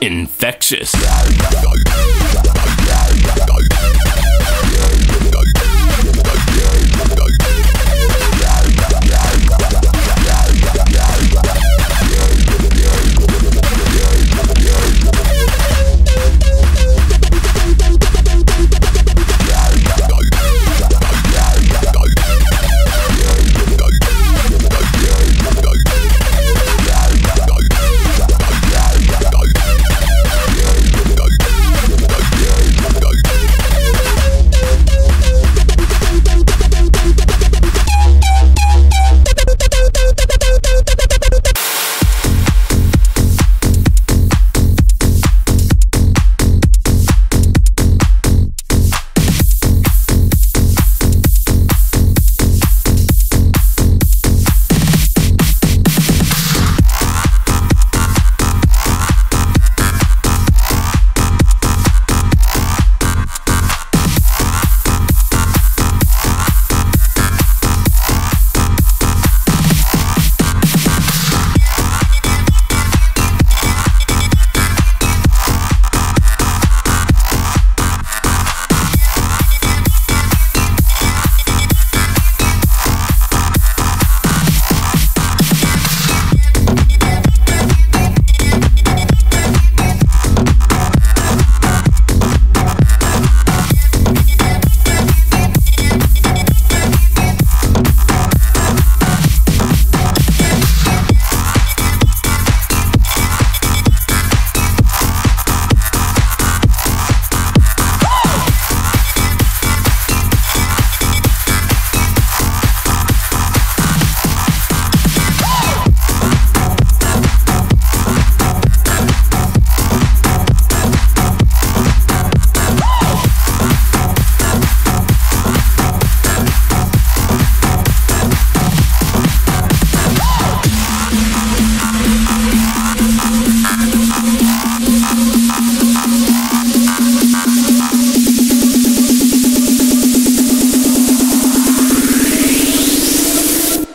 infectious.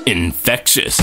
Infectious.